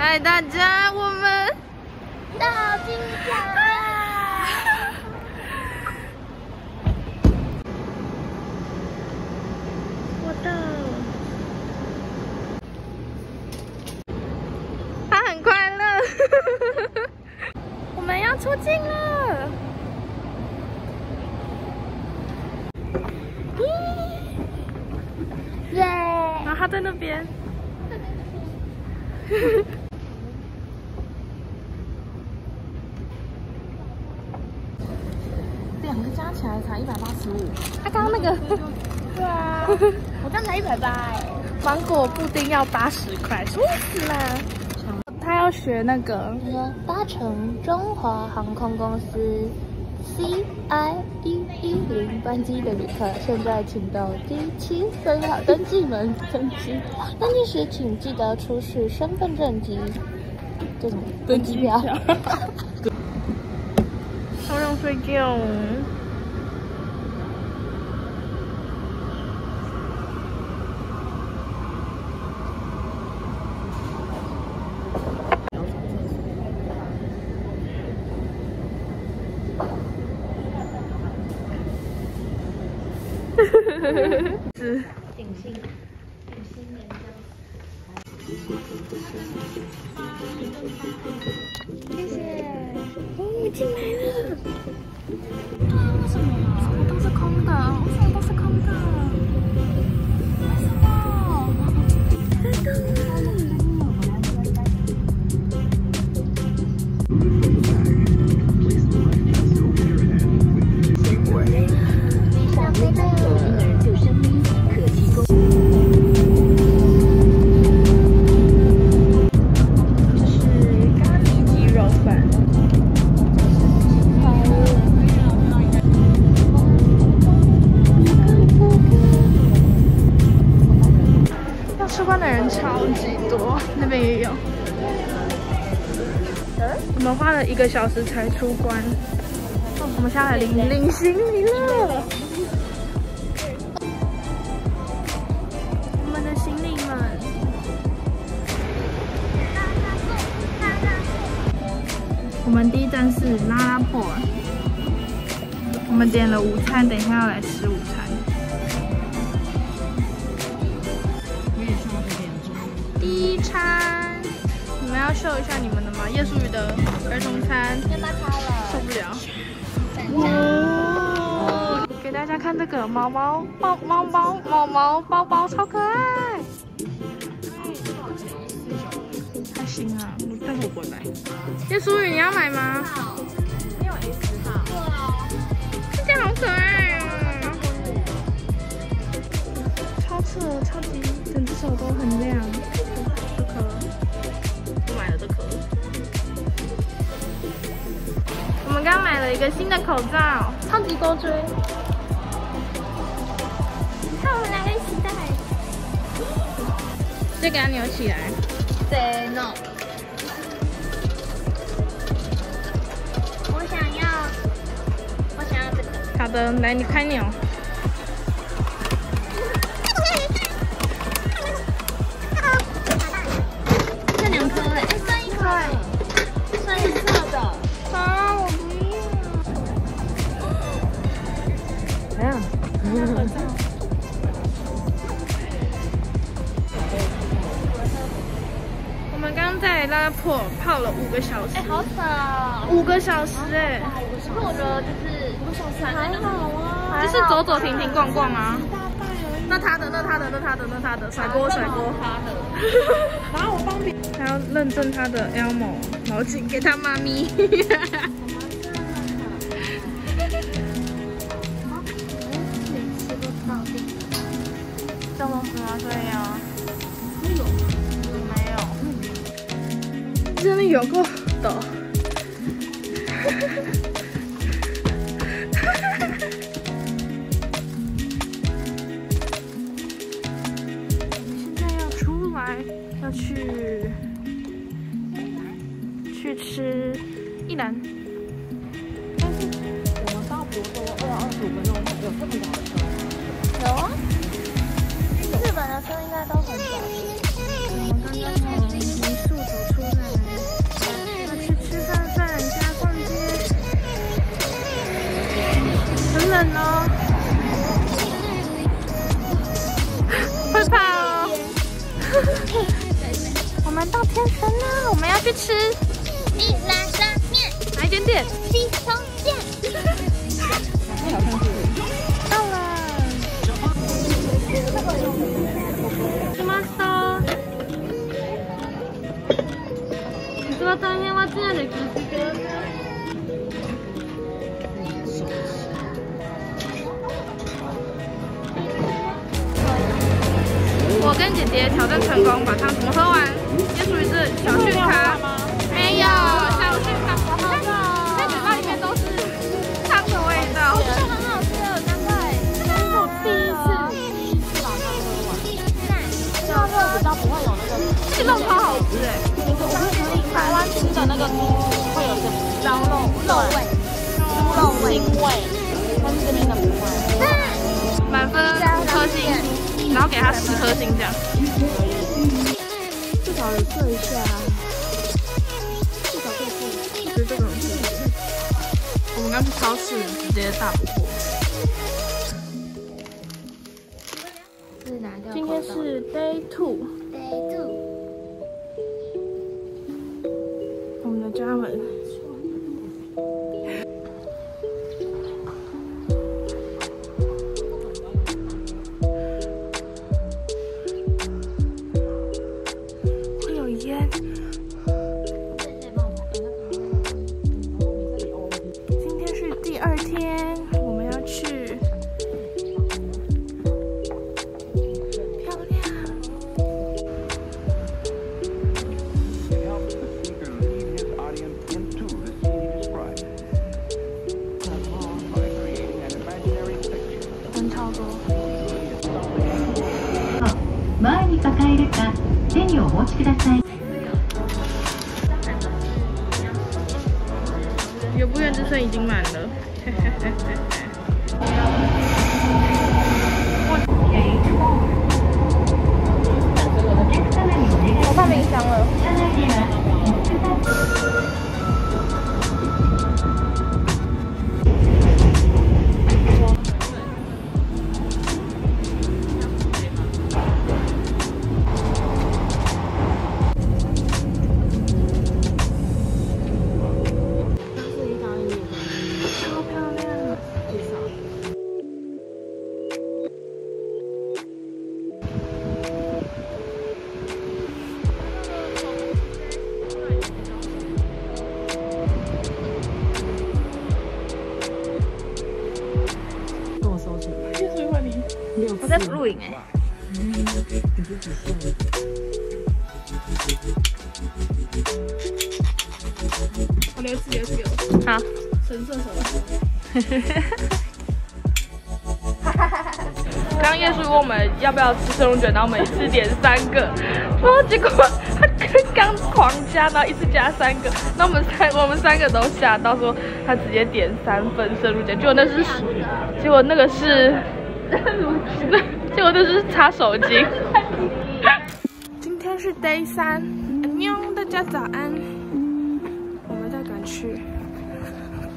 嗨，大家，我的，他很快乐，我们要出镜了。耶！然后他在那边，两个加起来才一百八十五。他刚刚那个对啊，我刚才一百八哎。芒果布丁要八十块，舒死了。他要学那个搭乘中华航空公司 C I 一一零班机的旅客，现在请到第七分号登记门登机。登机时请记得出示身份证及这什么登机票。好想睡觉。是。顶新，顶新年谢超级多，那边也有。我们花了一个小时才出关，哦我们下来领领行李了。我们的行李们。我们第一站是拉拉破，我们点了午餐，等一下要来吃午餐。第一餐，你们要秀一下你们的吗？叶淑雨的儿童餐，跟他开受。不了。哇！给大家看这个毛毛包猫包毛毛包包，超可爱。还行啊，我但是我不会买。叶淑雨，你要买吗？没有 S 号。对啊。这样好可爱啊！超扯，超级，整只手都很亮。们刚买了一个新的口罩，超级多追。看我们两个一起戴。再给它扭起来。Say no。我想要，我想要这个。好的，来你开扭。破泡了五个小时，哎，好少。五个小时哎、可是我觉得就是五个小时还好啊就是走走停停逛逛啊。那他的，那他的，那他的，那他的，甩锅甩锅。他的。然后我帮你，他要认证他的 Elmo 毛巾给他妈咪。有，够陡。大変は通夜で気をつけてください。我跟姐姐挑战成功，把汤全部喝完，结束一次小训卡。没有小训卡，但在嘴巴里面都是汤的味道。我觉得很好吃，难怪。这是我第一次，第一次把它喝完。这样肉比较不会有那个， 肉味、猪肉腥味，但是这边的不会。满分五颗星，然后给他十颗星这样。至少有测一下，至少可以测。我觉得这个很酷。我们刚去超市直接大补货。是拿掉今天是 day two，に抱えるか手にお持ちください。远不远之声已经满了。我放冰箱了。 在录影哎。我留字留字留。好。神射手。刚刚叶叔问我们要不要吃生龙卷，然后我们一次点三个，然后结果他刚刚狂加，然后一次加三个，那我们三我们三个都吓到，说他直接点三份生龙卷，结果那是结果那个是，结果都是擦手机。今天是 day 三，妞，大家早安。我们在赶去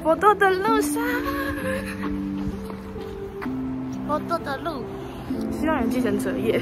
佛多的路上，佛多的路，希望有继承者耶。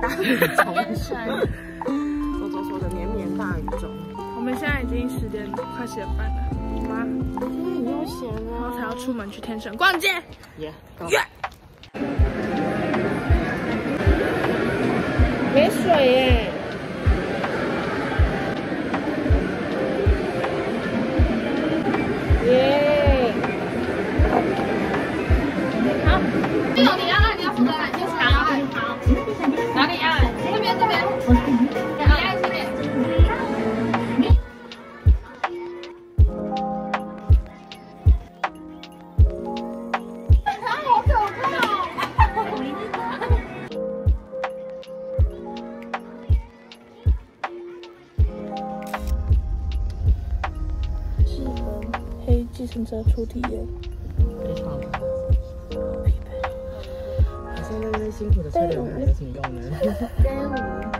大雨中，周周说的绵绵大雨中，我们现在已经十点快十点半了，妈，很悠闲啊，然后才要出门去天神逛街。耶，耶没水，耶，体验，非常我，现在在辛苦的车流还有什么用呢？跟我。